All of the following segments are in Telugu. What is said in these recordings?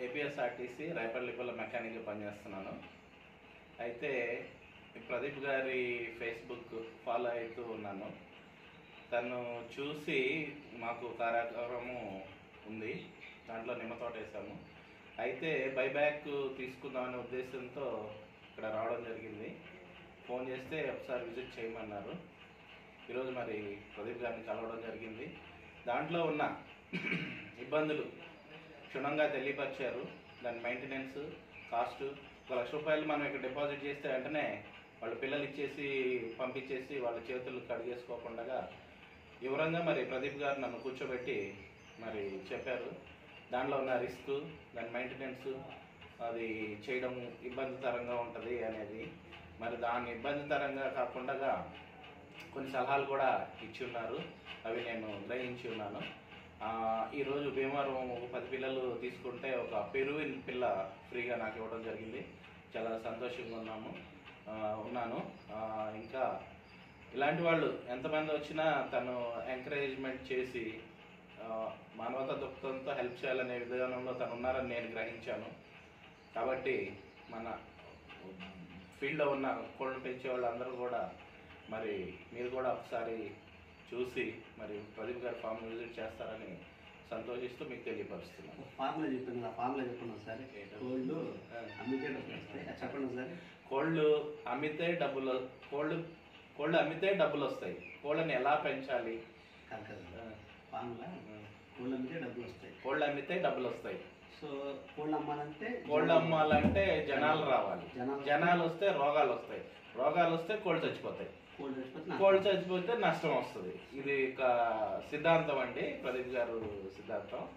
ఏపీఎస్ఆర్టీసీ రేపల్లిపల్ల మెకానిక్గా పనిచేస్తున్నాను. అయితే ప్రదీప్ గారి ఫేస్బుక్ ఫాలో అవుతూ ఉన్నాను. తను చూసి మాకు కార్యక్రమము ఉంది. దాంట్లో నిమ్మ తోట వేసాము. అయితే బైబ్యాక్ తీసుకుందామనే ఉద్దేశంతో ఇక్కడ రావడం జరిగింది. ఫోన్ చేస్తే ఒకసారి విజిట్ చేయమన్నారు. ఈరోజు మరి ప్రదీప్ గారిని కలవడం జరిగింది. దాంట్లో ఉన్న ఇబ్బందులు క్షుణ్ణంగా తెలియపరిచారు. దాని మెయింటెనెన్స్ కాస్ట్ ఒక లక్ష రూపాయలు మనం ఇక్కడ డిపాజిట్ చేస్తే వెంటనే వాళ్ళ పిల్లలు ఇచ్చేసి పంపించేసి వాళ్ళ చేతులు కడిగేసుకోకుండా వివరంగా మరి ప్రదీప్ గారు నన్ను కూర్చోబెట్టి మరి చెప్పారు. దానిలో ఉన్న రిస్క్ దాని మెయింటెనెన్స్ అది చేయడం ఇబ్బందికరంగా ఉంటుంది అనేది. మరి దాన్ని ఇబ్బందికరంగా కాకుండా కొన్ని సలహాలు కూడా ఇచ్చి ఉన్నారు. అవి నేను గ్రహించి ఉన్నాను. ఈరోజు భీమవరం పది పిల్లలు తీసుకుంటే ఒక పెరువిన్ పిల్ల ఫ్రీగా నాకు ఇవ్వడం జరిగింది. చాలా సంతోషంగా ఉన్నాము. ఉన్నాను. ఇంకా ఇలాంటి వాళ్ళు ఎంతమంది వచ్చినా తను ఎంకరేజ్మెంట్ చేసి ఆ, మానవతా దృక్పథంతో హెల్ప్ చేయాలనే విధానంలో తను ఉన్నారని నేను గ్రహించాను. కాబట్టి మన ఫీల్డ్లో ఉన్న కోళ్ళు పెంచే వాళ్ళందరూ కూడా మరి మీరు కూడా ఒకసారి చూసి మరి ప్రదీప్ గారి ఫామ్ విజిట్ చేస్తారని సంతోషిస్తూ మీకు తెలియపరుస్తున్నాను. ఫార్ములా చెప్పాను కదా ఫార్ములా చెప్పండి? కోళ్ళు ఆ. అమ్మితే డబ్బులు వస్తాయి. చెప్పండి ఒకసారి కోళ్ళు అమ్మితే డబ్బులు కోళ్ళు కోళ్ళు అమ్మితే డబ్బులు వస్తాయి. కోళ్ళని ఎలా పెంచాలి? కాదు కదా. ఆ, ఫార్ములా ఆ. కోళ్ళు అమ్మితే డబ్బులు వస్తాయి. కోళ్ళు అమ్మితే డబ్బులు వస్తాయి. సో కోళ్ళు అమ్మాలంటే కోళ్ళు అమ్మాలంటే జనాలు రావాలి. జనాలు జనాలు వస్తే రోగాలు వస్తాయి. రోగాలు వస్తే కోళ్ళు చచ్చిపోతాయి. కోళ్ళు చచ్చిపోతే నష్టం. వస్తుంది. ఇది ఒక సిద్ధాంతం అండి ప్రదీప్ గారు సిద్ధాంతం.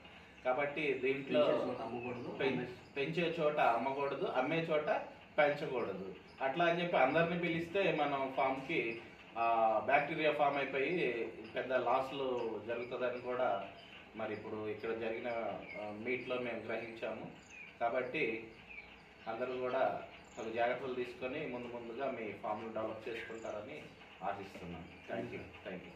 కాబట్టి దీంట్లో పెంచే చోట అమ్మకూడదు. పెం- పెంచే చోట అమ్మకూడదు అమ్మే చోట పెంచకూడదు. అట్లా అని చెప్పి అందరిని పిలిస్తే మనం ఫామ్కి ఆ బ్యాక్టీరియా ఫామ్ అయిపోయి పెద్ద లాస్లు జరుగుతుందని కూడా మరి ఇప్పుడు ఇక్కడ జరిగిన మీట్లో మేము గ్రహించాము. కాబట్టి అందరూ కూడా తగు జాగ్రత్తలు తీసుకొని ముందు ముందుగా మీ ఫామ్ను డెవలప్ చేసుకుంటారని ఆశిస్తున్నాను. Thank you thank you